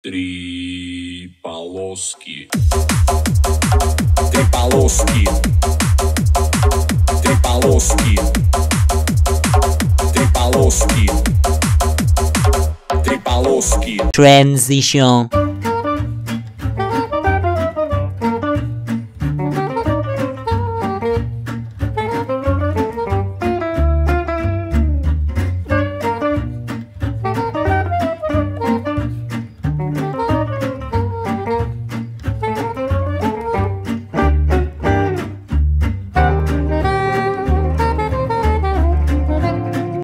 Три полоски. Три полоски. Три полоски. Три полоски. Три полоски. Transition